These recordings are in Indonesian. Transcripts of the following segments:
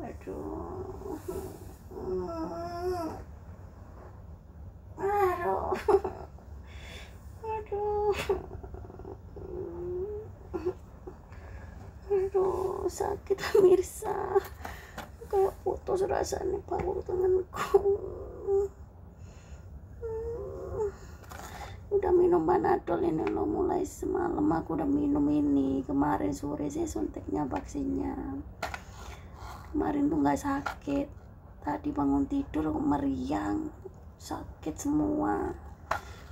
aduh. Aduh. Aduh aduh sakit pemirsa kayak putus rasanya paru tanganku. Udah minum panadol ini lo mulai semalam aku udah minum ini. Kemarin sore saya suntiknya vaksinnya kemarin tuh nggak sakit. Tadi bangun tidur meriang. Sakit semua.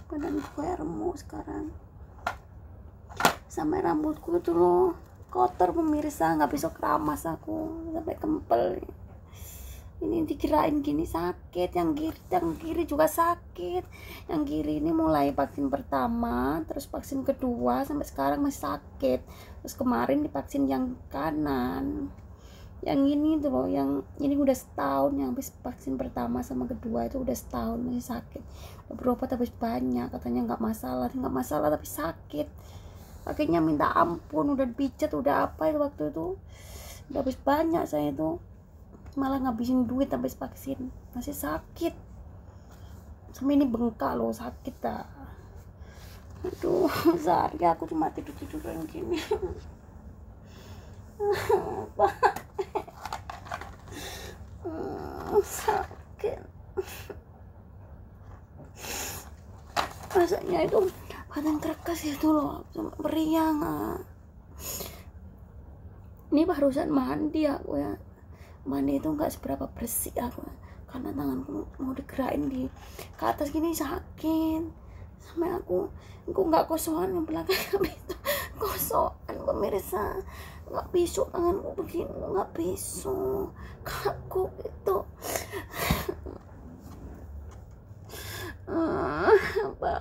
Badan kayak remuk sekarang. Sampai rambutku tuh loh kotor pemirsa nggak bisa keramas aku. Sampai kempel. Ini dikirain gini sakit yang kiri yang kiri juga sakit. Yang kiri ini mulai vaksin pertama terus vaksin kedua sampai sekarang masih sakit. Terus kemarin divaksin yang kanan yang ini tuh loh yang ini udah setahun yang habis vaksin pertama sama kedua itu udah setahun masih sakit. Berobat habis banyak katanya nggak masalah nggak masalah tapi sakit. Akhirnya minta ampun udah pijat udah apa itu waktu itu. Udah habis banyak saya itu malah ngabisin duit habis vaksin. Masih sakit. Sama ini bengkak loh sakit dah. Aduh sehari aku cuma tidur tiduran gini sakit. Rasanya itu badan kerkas itu loh. Meriang ah. ini barusan mandi aku ya. Mandi itu nggak seberapa bersih aku karena tanganku mau digerakin di ke atas gini sakit. Sampai aku aku nggak kosongan yang belakang itu kosongan pemirsa. Nggak pisau tanganku begini nggak pisau kaku itu ah, apa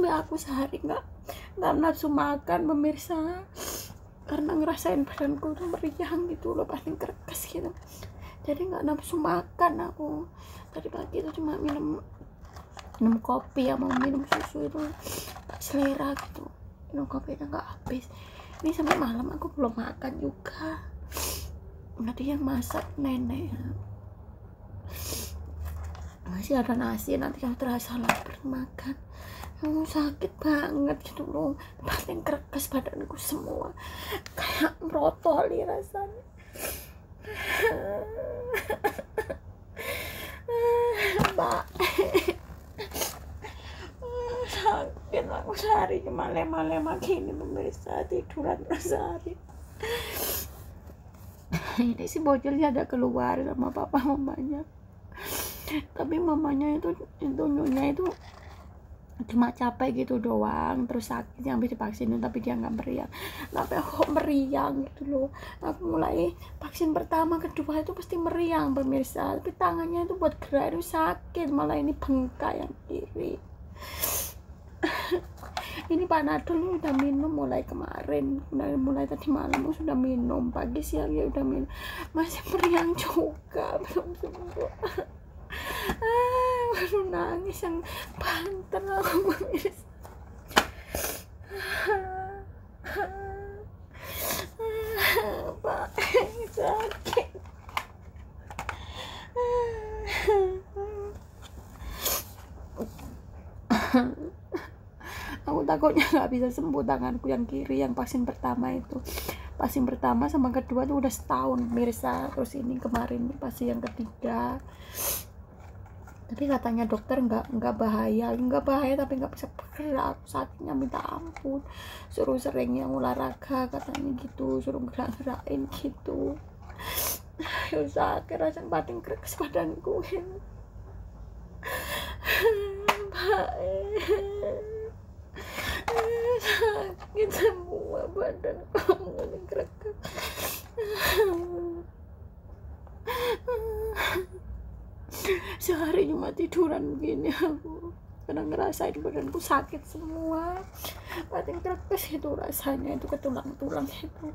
sampai aku sehari nggak nggak nafsu makan pemirsa. Karena ngerasain badanku tuh meriang gitu loh pasti kerkes gitu. Jadi nggak nafsu makan aku. Tadi pagi itu cuma minum minum kopi ya mau minum susu itu selera gitu. Minum kopi itu nggak habis. Ini sampai malam aku belum makan juga. Tadi yang masak nenek. Masih ada nasi nanti kalau terasa lapar makan aku sakit banget gitu loh badan kerekes badanku semua. Kayak merotoli rasanya. Mbak. Sakit aku sehari lema-lema gini pemirsa. Tiduran sehari. Ini si bocilnya ada keluar sama papa mamanya. Tapi mamanya itu itu nyonya itu cuma capek gitu doang terus sakit yang habis divaksin tapi dia nggak meriang. Tapi aku meriang gitu loh. Aku mulai vaksin pertama kedua itu pasti meriang pemirsa. Tapi tangannya itu buat gerak itu sakit malah ini bengkak yang kiri. Ini panadol udah minum mulai kemarin. Mulai mulai tadi malam sudah minum pagi siang ya udah minum. Masih meriang juga belum sembuh. Ah, baru nangis yang banter aku pemirsa Pak sakit aku takutnya nggak bisa sembuh tanganku yang kiri yang vaksin pertama itu. Vaksin pertama sama kedua itu udah setahun mirsa. Terus ini kemarin vaksin yang ketiga. Tapi katanya dokter nggak nggak bahaya. Nggak bahaya tapi nggak bisa bergerak. Saatnya minta ampun. Suruh sering yang olahraga katanya gitu. Suruh gerak-gerakin gitu. Ya sakit rasanya badan keras badanku sakit semua badan kamu keras sehari cuma tiduran begini aku karena ngerasain badanku sakit semua. Batin terkes itu rasanya itu ke tulang-tulang itu